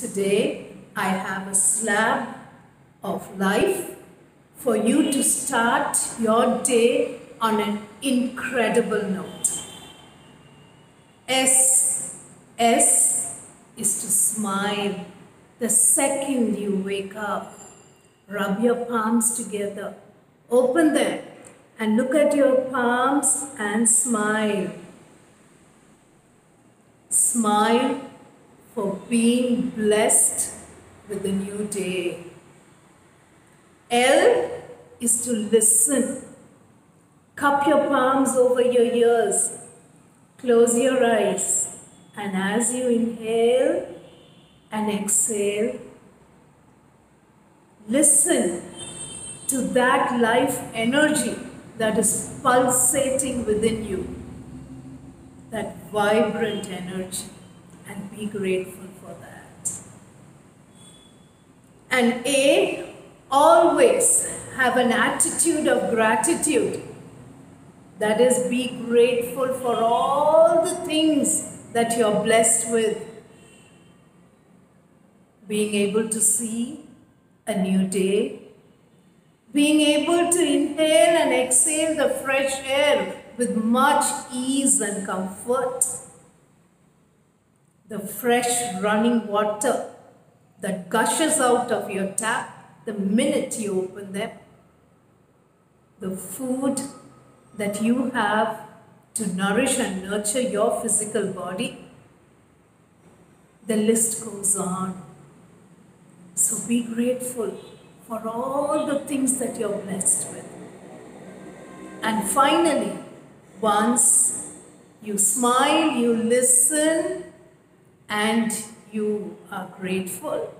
Today, I have a slab of life for you to start your day on an incredible note. S. S is to smile the second you wake up. Rub your palms together. Open them and look at your palms and smile. Smile for being blessed with a new day. L is to listen. Cup your palms over your ears. Close your eyes. And as you inhale and exhale, listen to that life energy that is pulsating within you, that vibrant energy, and be grateful for that. And A, always have an attitude of gratitude. That is, be grateful for all the things that you're blessed with. Being able to see a new day, being able to inhale and exhale the fresh air with much ease and comfort, the fresh running water that gushes out of your tap the minute you open them, the food that you have to nourish and nurture your physical body. The list goes on. So be grateful for all the things that you're blessed with. And finally, once you smile, you listen, and you are grateful.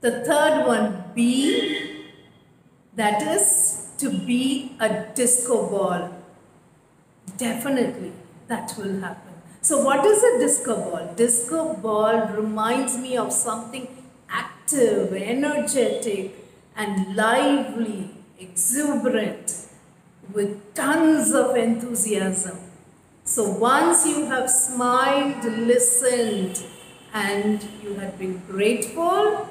The third one, be, that is to be a disco ball. Definitely, that will happen. So, what is a disco ball? Disco ball reminds me of something active, energetic, and lively, exuberant, with tons of enthusiasm. So, once you have smiled, listened, and you have been grateful,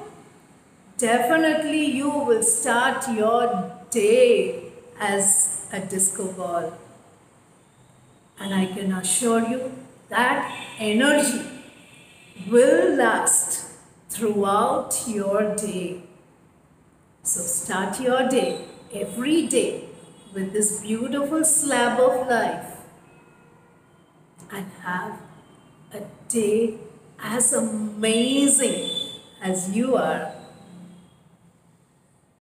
definitely you will start your day as a disco ball. And I can assure you that energy will last throughout your day. So start your day every day with this beautiful slab of life and have a day as amazing as you are